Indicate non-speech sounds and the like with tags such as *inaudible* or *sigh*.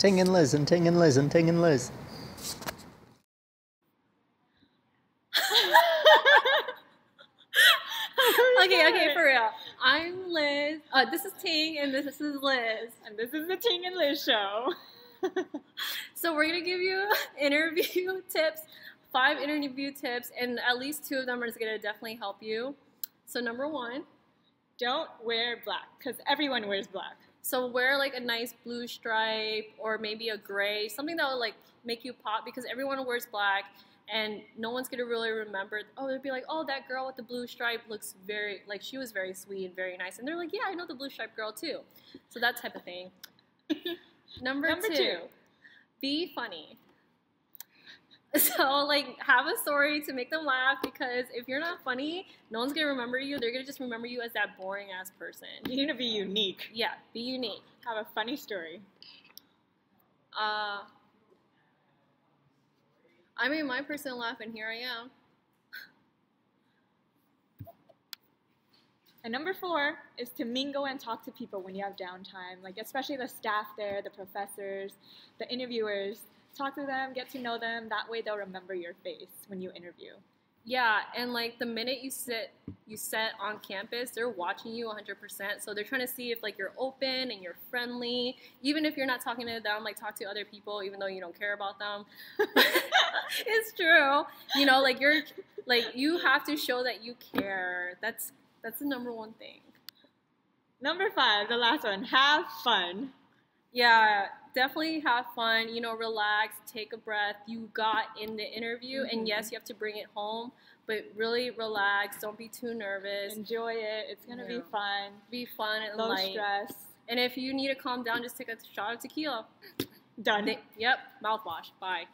Ting and Liz and Ting and Liz and Ting and Liz. *laughs* okay, okay, for real. I'm Liz. Uh, this is Ting, and this, this is Liz. And this is the Ting and Liz show. *laughs* So we're gonna give you *laughs* interview tips, five interview tips, and at least two of them are gonna definitely help you. So number one, Don't wear black, because everyone wears black. So wear like a nice blue stripe or maybe a gray, something that will like make you pop because everyone wears black. And no one's gonna really remember. Oh, they'd be like, "Oh, that girl with the blue stripe looks very like she was very sweet and very nice." And they're like, "Yeah, I know the blue stripe girl too." So that type of thing. *laughs* Number, Number two, two. be funny. *laughs* So like have a story to make them laugh because if you're not funny, no one's gonna remember you. They're gonna just remember you as that boring ass person. You need to be unique. Yeah, be unique. Have a funny story. Uh, I made my person laugh, and here I am. And number four is to mingle and talk to people when you have downtime, like especially the staff there, the professors, the interviewers. Talk to them, get to know them. That way they'll remember your face when you interview. Yeah, and like the minute you sit, you set on campus, they're watching you 100%. So they're trying to see if like you're open and you're friendly, even if you're not talking to them. Like talk to other people, even though you don't care about them. *laughs* *laughs* it's true. You know, like you're like you have to show that you care. That's that's the number one thing. Number five, the last one, have fun. Yeah, definitely have fun. You know, relax, take a breath. You got in the interview, and Mhm. yes, you have to bring it home, but really relax. Don't be too nervous. Enjoy it. It's gonna Yeah. be fun. Be fun and Low light. stress. And if you need to calm down, just take a shot of tequila. Done. They- yep, mouthwash. Bye.